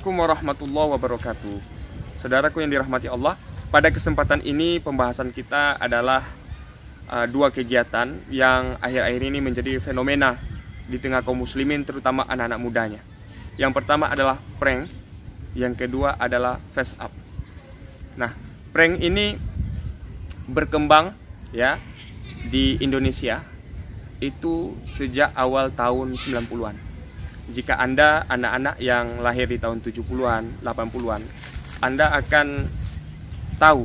Assalamualaikum warahmatullahi wabarakatuh. Saudaraku yang dirahmati Allah, pada kesempatan ini pembahasan kita adalah uh, dua kegiatan yang akhir-akhir ini menjadi fenomena di tengah kaum muslimin terutama anak-anak mudanya. Yang pertama adalah prank, yang kedua adalah face up. Nah, prank ini berkembang ya di Indonesia itu sejak awal tahun 90-an jika Anda anak-anak yang lahir di tahun 70-an, 80-an, Anda akan tahu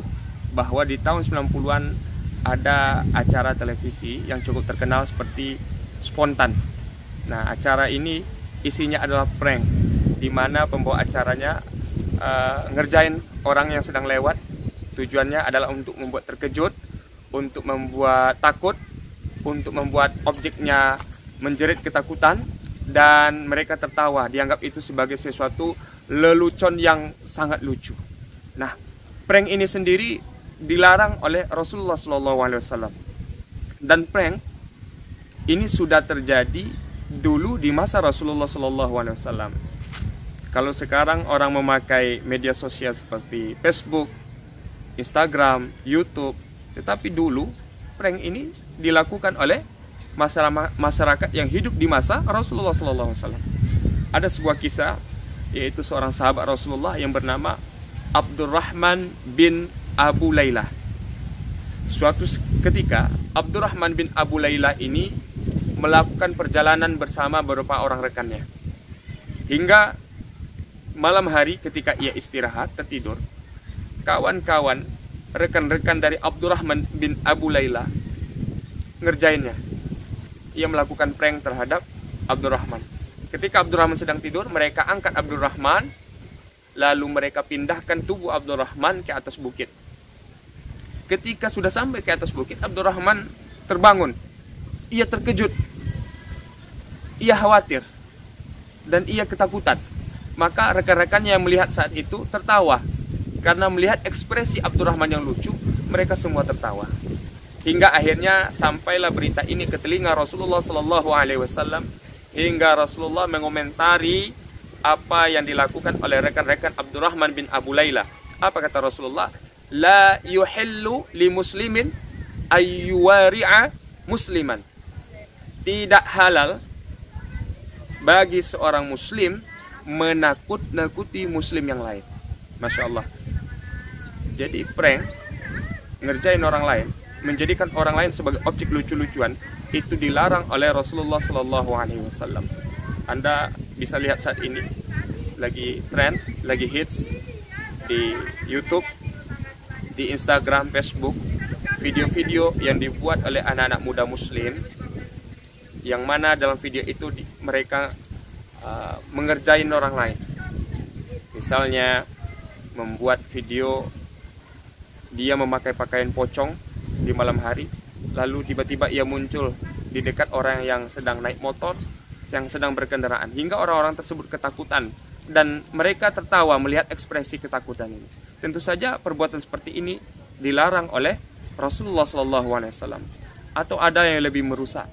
bahwa di tahun 90-an ada acara televisi yang cukup terkenal seperti Spontan. Nah, acara ini isinya adalah prank di mana pembawa acaranya uh, ngerjain orang yang sedang lewat. Tujuannya adalah untuk membuat terkejut, untuk membuat takut, untuk membuat objeknya menjerit ketakutan dan mereka tertawa dianggap itu sebagai sesuatu lelucon yang sangat lucu. Nah, prank ini sendiri dilarang oleh Rasulullah SAW dan prank ini sudah terjadi dulu di masa Rasulullah SAW. Kalau sekarang orang memakai media sosial seperti Facebook, Instagram, YouTube, tetapi dulu prank ini dilakukan oleh masyarakat yang hidup di masa Rasulullah SAW. Ada sebuah kisah yaitu seorang sahabat Rasulullah yang bernama Abdurrahman bin Abu Layla. Suatu ketika Abdurrahman bin Abu Layla ini melakukan perjalanan bersama beberapa orang rekannya. Hingga malam hari ketika ia istirahat tertidur, kawan-kawan rekan-rekan dari Abdurrahman bin Abu Layla ngerjainnya ia melakukan prank terhadap Abdurrahman. Ketika Abdurrahman sedang tidur, mereka angkat Abdurrahman, lalu mereka pindahkan tubuh Abdurrahman ke atas bukit. Ketika sudah sampai ke atas bukit, Abdurrahman terbangun. Ia terkejut. Ia khawatir. Dan ia ketakutan. Maka rekan-rekannya yang melihat saat itu tertawa. Karena melihat ekspresi Abdurrahman yang lucu, mereka semua tertawa hingga akhirnya sampailah berita ini ke telinga Rasulullah Shallallahu Alaihi Wasallam hingga Rasulullah mengomentari apa yang dilakukan oleh rekan-rekan Abdurrahman bin Abu Layla. Apa kata Rasulullah? La yuhillu li muslimin ayyuwari'a musliman. Tidak halal bagi seorang muslim menakut-nakuti muslim yang lain. Masya Allah. Jadi prank ngerjain orang lain menjadikan orang lain sebagai objek lucu-lucuan itu dilarang oleh Rasulullah Shallallahu Alaihi Wasallam. Anda bisa lihat saat ini lagi trend, lagi hits di YouTube, di Instagram, Facebook, video-video yang dibuat oleh anak-anak muda Muslim, yang mana dalam video itu mereka uh, mengerjain orang lain. Misalnya membuat video dia memakai pakaian pocong di malam hari. Lalu tiba-tiba ia muncul di dekat orang yang sedang naik motor yang sedang berkendaraan hingga orang-orang tersebut ketakutan. Dan mereka tertawa melihat ekspresi ketakutan ini. Tentu saja perbuatan seperti ini dilarang oleh Rasulullah SAW atau ada yang lebih merusak?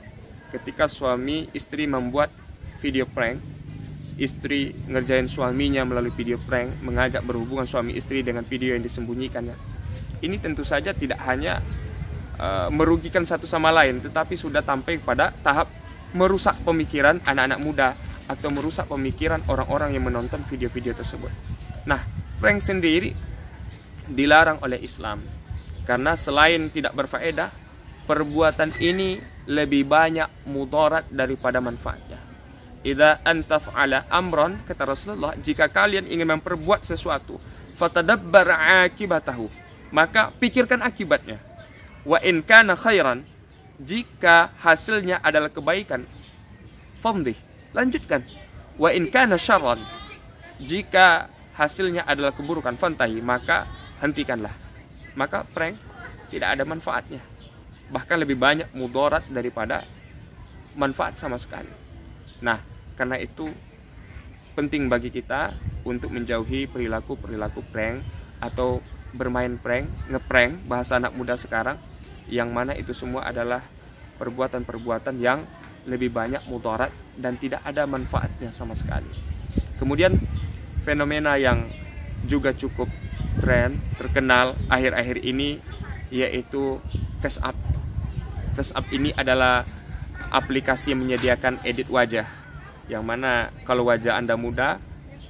Ketika suami istri membuat video prank istri ngerjain suaminya melalui video prank mengajak berhubungan suami istri dengan video yang disembunyikannya ini tentu saja tidak hanya Eh, merugikan satu sama lain tetapi sudah sampai pada tahap merusak pemikiran anak-anak muda atau merusak pemikiran orang-orang yang menonton video-video tersebut. Nah, prank sendiri dilarang oleh Islam karena selain tidak berfaedah, perbuatan ini lebih banyak mudarat daripada manfaatnya. Idza antaf'ala amron kata Rasulullah, jika kalian ingin memperbuat sesuatu, fatadabbar akibatahu, maka pikirkan akibatnya wa in kana khairan jika hasilnya adalah kebaikan famdih lanjutkan. Wa in kana syarran jika hasilnya adalah keburukan fantahi maka hentikanlah. Maka prank tidak ada manfaatnya. Bahkan lebih banyak mudarat daripada manfaat sama sekali. Nah karena itu penting bagi kita untuk menjauhi perilaku-perilaku prank atau bermain prank, ngeprank bahasa anak muda sekarang yang mana itu semua adalah perbuatan-perbuatan yang lebih banyak mudarat dan tidak ada manfaatnya sama sekali. Kemudian fenomena yang juga cukup tren terkenal akhir-akhir ini yaitu face up. Face up ini adalah aplikasi yang menyediakan edit wajah yang mana kalau wajah Anda muda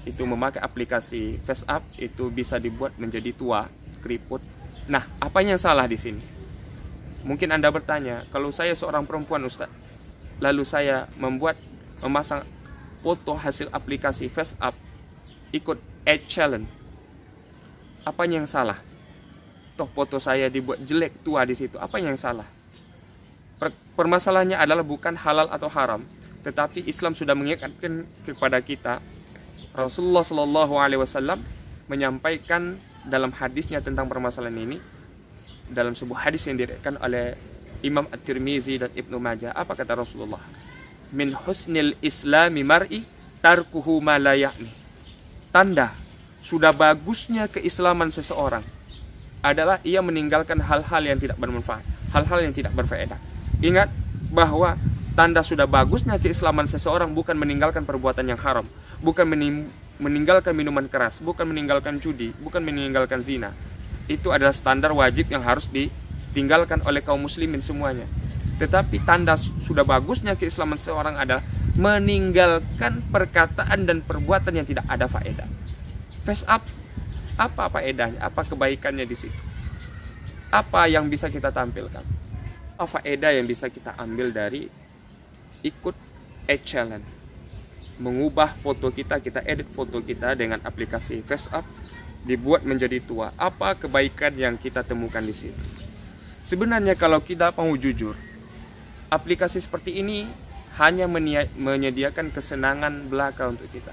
itu memakai aplikasi face up itu bisa dibuat menjadi tua, keriput. Nah, apa yang salah di sini? Mungkin Anda bertanya, kalau saya seorang perempuan Ustaz, lalu saya membuat memasang foto hasil aplikasi face up ikut age challenge apa yang salah? Toh foto saya dibuat jelek tua di situ apa yang salah? Permasalahannya adalah bukan halal atau haram tetapi Islam sudah mengingatkan kepada kita Rasulullah Shallallahu Alaihi Wasallam menyampaikan dalam hadisnya tentang permasalahan ini dalam sebuah hadis yang diriwayatkan oleh Imam At-Tirmizi dan Ibnu Majah apa kata Rasulullah min husnil islami mar'i tarkuhu ma tanda sudah bagusnya keislaman seseorang adalah ia meninggalkan hal-hal yang tidak bermanfaat, hal-hal yang tidak berfaedah. Ingat bahwa tanda sudah bagusnya keislaman seseorang bukan meninggalkan perbuatan yang haram, bukan meninggalkan minuman keras, bukan meninggalkan judi, bukan meninggalkan zina. Itu adalah standar wajib yang harus ditinggalkan oleh kaum muslimin semuanya. Tetapi tanda sudah bagusnya keislaman seseorang adalah meninggalkan perkataan dan perbuatan yang tidak ada faedah. Face up. Apa faedahnya? Apa kebaikannya di situ? Apa yang bisa kita tampilkan? Apa faedah yang bisa kita ambil dari ikut a challenge mengubah foto kita kita edit foto kita dengan aplikasi face up dibuat menjadi tua apa kebaikan yang kita temukan di situ sebenarnya kalau kita mau jujur aplikasi seperti ini hanya menyediakan kesenangan belaka untuk kita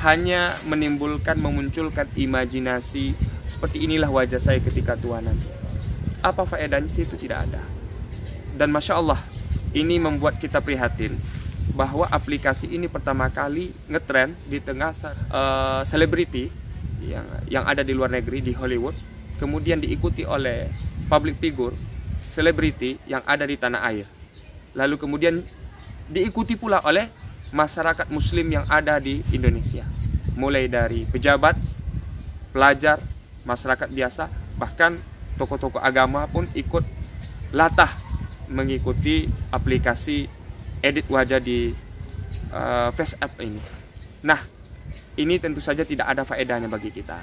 hanya menimbulkan memunculkan imajinasi seperti inilah wajah saya ketika tua nanti. Apa faedahnya sih itu tidak ada. Dan masya Allah ini membuat kita prihatin bahwa aplikasi ini pertama kali ngetrend di tengah eh, selebriti uh, yang yang ada di luar negeri di Hollywood, kemudian diikuti oleh public figure selebriti yang ada di tanah air. Lalu kemudian diikuti pula oleh masyarakat muslim yang ada di Indonesia mulai dari pejabat, pelajar, masyarakat biasa bahkan tokoh-tokoh agama pun ikut latah mengikuti aplikasi edit wajah di uh, face app ini nah ini tentu saja tidak ada faedahnya bagi kita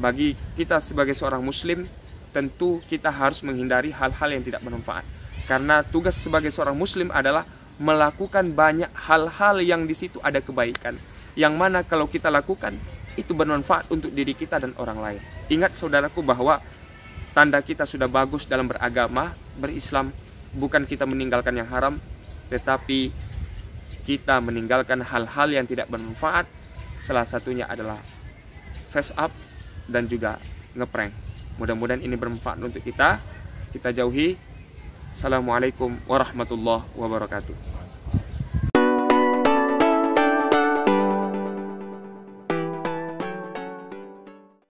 bagi kita sebagai seorang muslim tentu kita harus menghindari hal-hal yang tidak bermanfaat karena tugas sebagai seorang muslim adalah melakukan banyak hal-hal yang di situ ada kebaikan yang mana kalau kita lakukan itu bermanfaat untuk diri kita dan orang lain. Ingat saudaraku bahwa tanda kita sudah bagus dalam beragama, berislam, bukan kita meninggalkan yang haram, tetapi kita meninggalkan hal-hal yang tidak bermanfaat. Salah satunya adalah face up dan juga ngeprank. Mudah-mudahan ini bermanfaat untuk kita. Kita jauhi. Assalamualaikum warahmatullahi wabarakatuh.